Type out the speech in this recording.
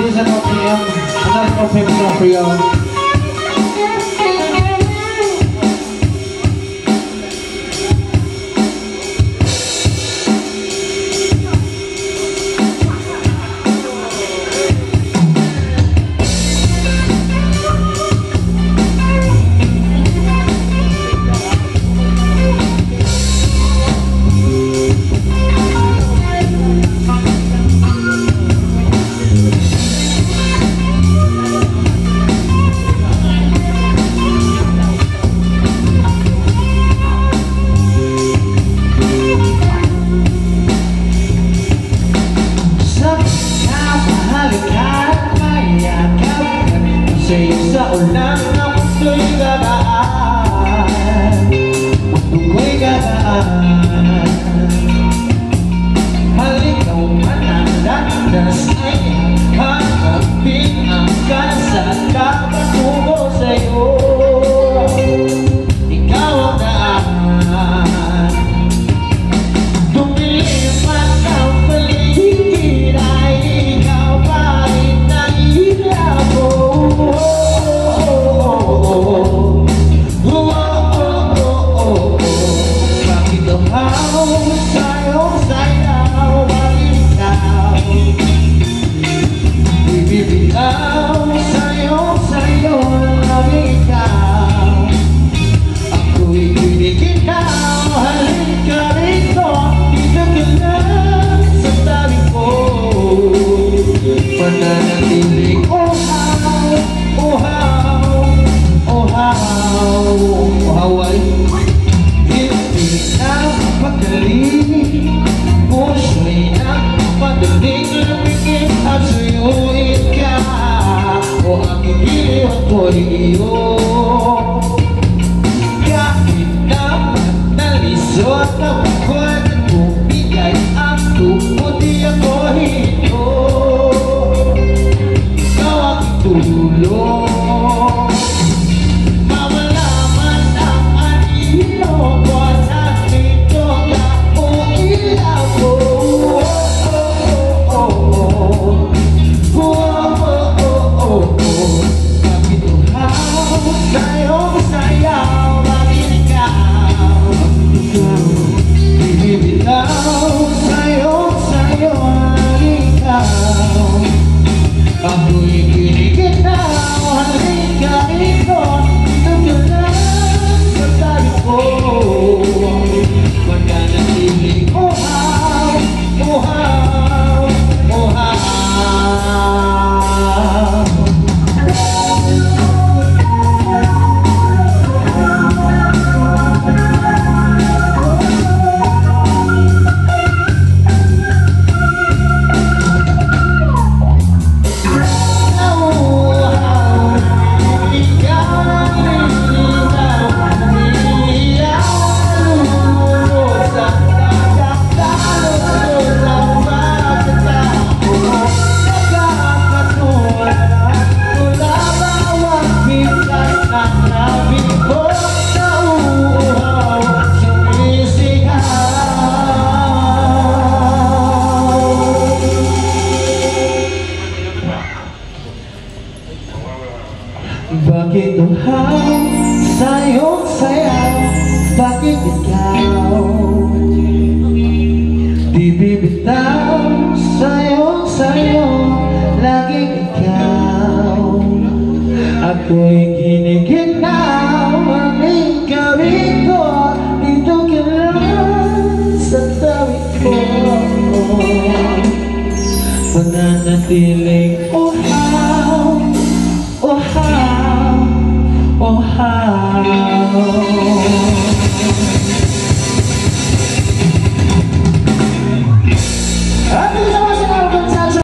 Season of Neon, Another of Him, Maulan na mundo'y gadaan Bakit uhaw sa iyong sayaw? Bakit ikaw? Di bibitaw sa iyong sayo Laging ikaw. Ako'y giniginaw Ang ikawin ko Dito ka lang sa tabi ko. Pananatiling uhaw